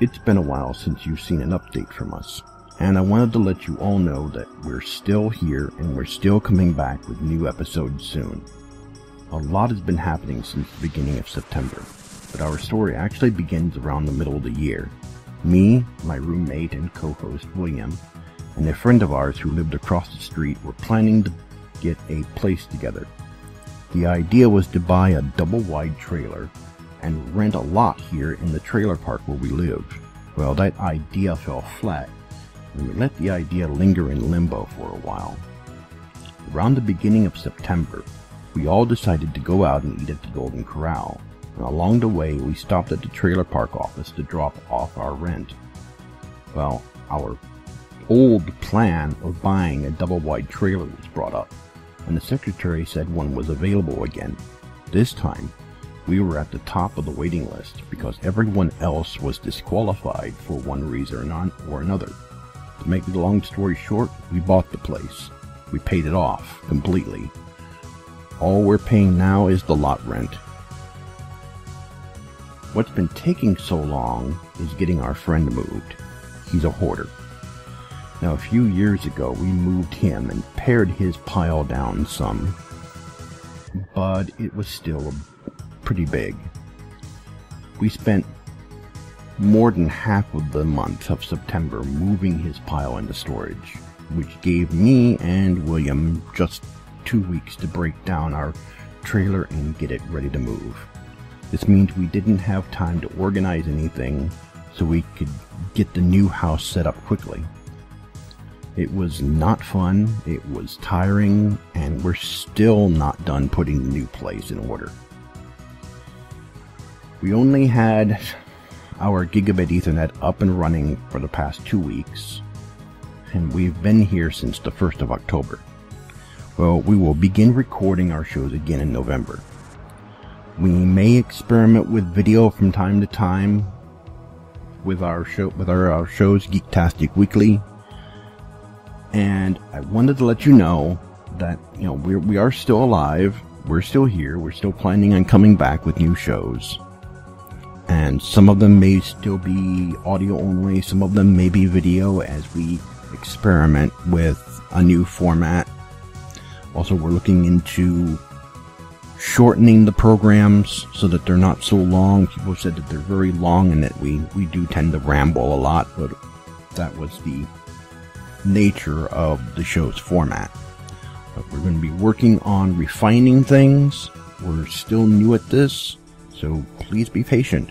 It's been a while since you've seen an update from us, and I wanted to let you all know that we're still here and we're still coming back with new episodes soon. A lot has been happening since the beginning of September, but our story actually begins around the middle of the year. Me, my roommate and co-host William, and a friend of ours who lived across the street were planning to get a place together. The idea was to buy a double wide trailer and rent a lot here in the trailer park where we live. Well, that idea fell flat, and we let the idea linger in limbo for a while. Around the beginning of September, we all decided to go out and eat at the Golden Corral, and along the way we stopped at the trailer park office to drop off our rent. Well, our old plan of buying a double wide trailer was brought up, and the secretary said one was available again. This time, we were at the top of the waiting list because everyone else was disqualified for one reason or another. To make the long story short, we bought the place. We paid it off completely. All we're paying now is the lot rent. What's been taking so long is getting our friend moved. He's a hoarder. Now, a few years ago, we moved him and pared his pile down some, but it was still pretty big. We spent more than half of the month of September moving his pile into storage, which gave me and William just two weeks to break down our trailer and get it ready to move. This means we didn't have time to organize anything so we could get the new house set up quickly. It was not fun, it was tiring, and we're still not done putting the new place in order. We only had our gigabit ethernet up and running for the past two weeks, and we've been here since the 1st of October. Well, we will begin recording our shows again in November. We may experiment with video from time to time with our show with our, our shows Geektastic Weekly. And I wanted to let you know that you know we're, we are still alive. We're still here. We're still planning on coming back with new shows and some of them may still be audio only, some of them may be video as we experiment with a new format. Also, we're looking into shortening the programs so that they're not so long. People said that they're very long and that we, we do tend to ramble a lot, but that was the nature of the show's format. But we're going to be working on refining things. We're still new at this, so please be patient,